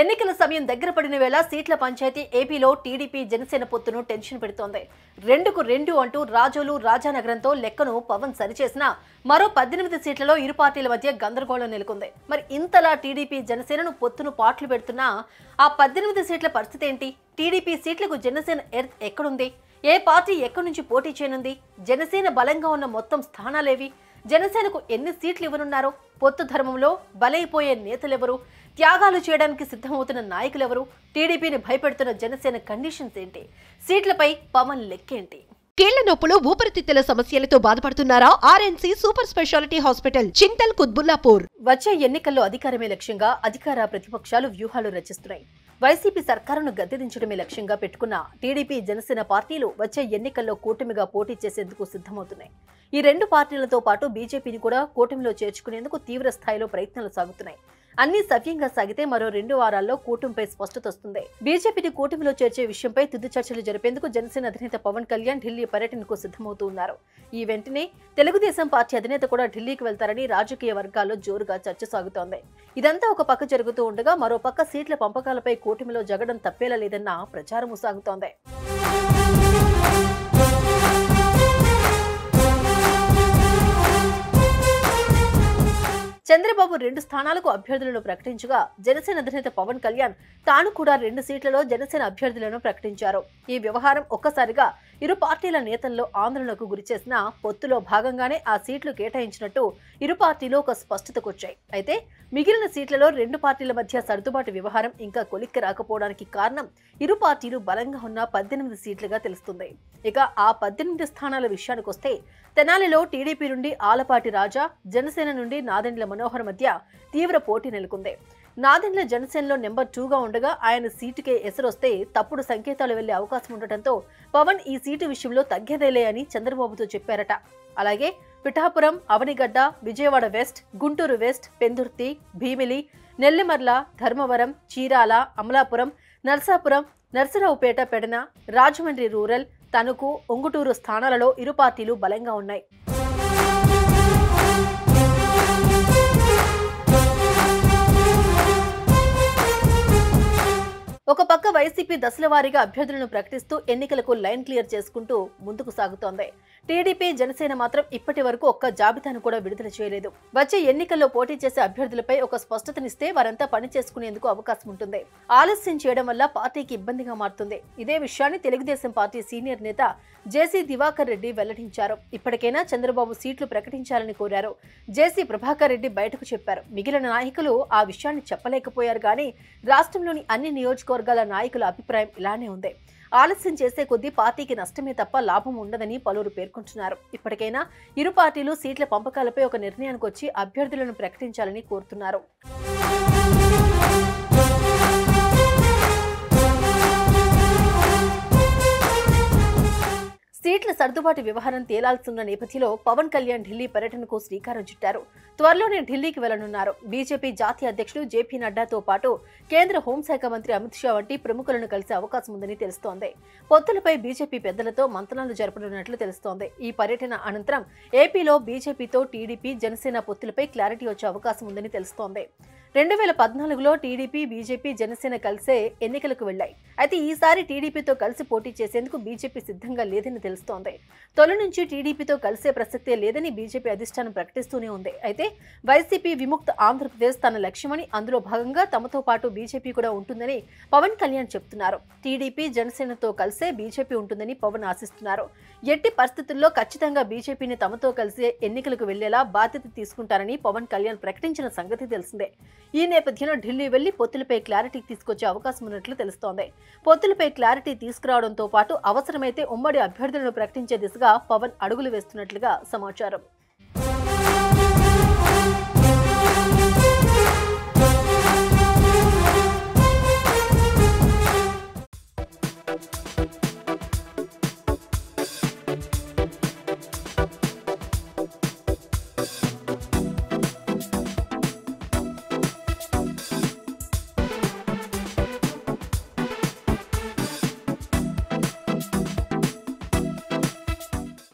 ఎన్నికల సమయం దగ్గర పడిన వేళ సీట్ల పంచాయతీ ఏపీలో టీడీపీ జనసేన పొత్తును టెన్షన్ పెడుతోంది. రెండుకు రెండు అంటూ రాజోలు రాజానగరంతో లెక్కను పవన్ సరిచేసినా మరో పద్దెనిమిది సీట్లలో ఇరు పార్టీల మధ్య గందరగోళం నెలకొంది. మరి ఇంతలా టీడీపీ జనసేనను పొత్తును పాటలు పెడుతున్నా ఆ పద్దెనిమిది సీట్ల పరిస్థితి ఏంటి? టీడీపీ సీట్లకు జనసేన ఎర్త్ ఎక్కడుంది? ఏ పార్టీ ఎక్కడి నుంచి పోటీ చేయనుంది? జనసేన బలంగా ఉన్న మొత్తం స్థానాలేవి? జనసేనకు ఎన్ని సీట్లు ఇవ్వనున్నారో? పొత్తు ధర్మంలో బలైపోయే నేతలెవరు? త్యాగాలు చేయడానికి సిద్ధమవుతున్న నాయకులెవరు? టీడీపీని భయపెడుతున్న జనసేన కండిషన్స్ ఏంటి? సీట్లపై పవన్ లెక్కేంటి? కీళ్ళ నొప్పులు ఊపిరితిత్తుల సమస్యలతో బాధపడుతున్నారా? RNC super speciality hospital Chintal Kutbullapur. వచ్చే ఎన్నికల్లో అధికారమే లక్ష్యంగా అధికార ప్రతిపక్షాలు వ్యూహాలు రచిస్తున్నాయి. వైసీపీ సర్కారును గద్దెదించడమే లక్ష్యంగా పెట్టుకున్న టీడీపీ జనసేన పార్టీలు వచ్చే ఎన్నికల్లో కూటమిగా పోటీ చేసేందుకు సిద్ధమవుతున్నాయి. ఈ రెండు పార్టీలతో పాటు బీజేపీని కూడా కూటమిలో చేర్చుకునేందుకు తీవ్ర స్థాయిలో ప్రయత్నాలు సాగుతున్నాయి. అన్ని సవ్యంగా సాగితే మరో రెండు వారాల్లో కూటమిపై స్పష్టత వస్తుంది. బీజేపీని కూటమిలో చేర్చే విషయంపై తుది చర్చలు జరిపేందుకు జనసేన అధినేత పవన్ కళ్యాణ్ ఢిల్లీ పర్యటనకు సిద్ధమవుతూ ఉన్నారు ఈ వెంటనే తెలుగుదేశం పార్టీ అధినేత కూడా ఢిల్లీకి వెళ్తారని రాజకీయ వర్గాల్లో జోరుగా చర్చ సాగుతోంది. ఇదంతా ఒక పక్క జరుగుతూ ఉండగా మరో పక్క సీట్ల పంపకాలపై కూటమిలో జగడం తప్పేలా లేదన్న ప్రచారం సాగుతోంది. చంద్రబాబు రెండు స్థానాలకు అభ్యర్థులను ప్రకటించగా జనసేన అధినేత పవన్ కళ్యాణ్ తాను కూడా రెండు సీట్లలో జనసేన అభ్యర్థులను ప్రకటించారు. ఈ వ్యవహారం ఒక్కసారిగా ఇరు పార్టీల నేతల్లో ఆందోళనకు గురిచేసిన పొత్తులో భాగంగానే ఆ సీట్లు కేటాయించినట్టు ఇరు పార్టీలు ఒక స్పష్టతకొచ్చాయి. అయితే మిగిలిన సీట్లలో రెండు పార్టీల మధ్య సర్దుబాటు వ్యవహారం ఇంకా కొలిక్కి రాకపోవడానికి కారణం ఇరు పార్టీలు బలంగా ఉన్న పద్దెనిమిది సీట్లుగా తెలుస్తుంది. ఇక ఆ పద్దెనిమిది స్థానాల విషయానికొస్తే తెనాలిలో టీడీపీ నుండి ఆలపాటి రాజా జనసేన నుండి నాదెండ్ల మనోహర్ మధ్య తీవ్ర పోటీ నెలకొంది. నాదెండ్ల జనసేనలో నెంబర్ టూగా ఉండగా ఆయన సీటుకే ఎసరొస్తే తప్పుడు సంకేతాలు వెళ్ళే అవకాశం ఉండటంతో పవన్ ఈ సీటు విషయంలో తగ్గేదేలే అని చంద్రబాబుతో చెప్పారట. అలాగే Pithapuram Avanigadda Vijayawada west Guntur west Pendurthi Bheemili Nellimarla Dharmavaram Chirala Amalapuram Narsapuram Narasaraopet Pedana Rajahmundry rural Tanuku Unguturu స్థానాలలో ఇరు పార్టీలు బలంగా ఉన్నాయి. ఒక వైసీపీ దశల వారీగా అభ్యర్థులను ప్రకటిస్తూ ఎన్నికలకు లైన్ క్లియర్ చేసుకుంటూ ముందుకు సాగుతోంది. టీడీపీ జనసేన మాత్రం ఇప్పటి వరకు ఒక్క జాబితాను కూడా విడుదల చేయలేదు. వచ్చే ఎన్నికల్లో పోటీ చేసే అభ్యర్థులపై ఒక స్పష్టతనిస్తే వారంతా పని చేసుకునేందుకు అవకాశం ఉంటుంది. ఆలస్యం చేయడం వల్ల పార్టీకి ఇబ్బందిగా మారుతుంది. ఇదే విషయాన్ని తెలుగుదేశం పార్టీ సీనియర్ నేత జేసీ దివాకర్ రెడ్డి వెల్లడించారు. ఇప్పటికైనా చంద్రబాబు సీట్లు ప్రకటించాలని కోరారు. జేసీ ప్రభాకర్ రెడ్డి బయటకు చెప్పారు. మిగిలిన నాయకులు ఆ విషయాన్ని చెప్పలేకపోయారు కానీ రాష్ట్రంలోని అన్ని నియోజకవర్గాల నాయకుల అభిప్రాయం ఇలానే ఉంది. ఆలస్యం చేసే కొద్దీ పార్టీకి నష్టమే తప్ప లాభం ఉండదని పలువురు పేర్కొంటున్నారు. ఇప్పటికైనా ఇరు పార్టీలు సీట్ల పంపకాలపై ఒక నిర్ణయానికి వచ్చి అభ్యర్థులను ప్రకటించాలని కోరుతున్నారు. సర్దుబాటు వ్యవహారం తేలాల్సిన నేపథ్యంలో పవన్ కళ్యాణ్ ఢిల్లీ పర్యటనకు శ్రీకారం చుట్టారు. త్వరలోనే ఢిల్లీకి వెళ్ళనున్నారు. బీజేపీ జాతీయ అధ్యక్షుడు జేపీ నడ్డాతో పాటు కేంద్ర హోంశాఖ మంత్రి అమిత్ షా వంటి ప్రముఖులను కలిసే అవకాశం ఉందని తెలుస్తోంది. పొత్తులపై బీజేపీ పెద్దలతో మంతనాలు జరపనున్నట్లు తెలుస్తోంది. ఈ పర్యటన అనంతరం ఏపీలో బీజేపీతో టీడీపీ జనసేన పొత్తులపై క్లారిటీ వచ్చే అవకాశం ఉందని తెలుస్తోంది. రెండు వేల పద్నాలుగులో టీడీపీ బీజేపీ జనసేన కలిసే ఎన్నికలకు వెళ్ళాయి అయితే ఈసారి టీడీపీతో కలిసి పోటీ చేసేందుకు బీజేపీ సిద్ధంగా లేదని తెలుస్తోంది. తొలి నుంచి టీడీపీతో కలిసే ప్రసక్తే లేదని బీజేపీ అధిష్టానం ప్రకటిస్తూనే ఉంది. అయితే వైసీపీ విముక్త ఆంధ్రప్రదేశ్ తన లక్ష్యమని అందులో భాగంగా తమతో పాటు బీజేపీ కూడా ఉంటుందని పవన్ కళ్యాణ్ చెప్తున్నారు. టీడీపీ జనసేనతో కలిసే బీజేపీ ఉంటుందని పవన్ ఆశిస్తున్నారు. ఎట్టి పరిస్థితుల్లో ఖచ్చితంగా బీజేపీని తమతో కలిసే ఎన్నికలకు వెళ్ళేలా బాధ్యత తీసుకుంటారని పవన్ కళ్యాణ్ ప్రకటించిన సంగతి తెలిసిందే. ఈ నేపథ్యంలో ఢిల్లీ వెళ్ళి పొత్తులపై క్లారిటీ తీసుకొచ్చే అవకాశం ఉన్నట్లు తెలుస్తోంది. పొత్తులపై క్లారిటీ తీసుకురావడంతో పాటు అవసరమైతే ఉమ్మడి అభ్యర్థులను ప్రకటించే దిశగా పవన్ అడుగులు వేస్తున్నట్లుగా సమాచారం.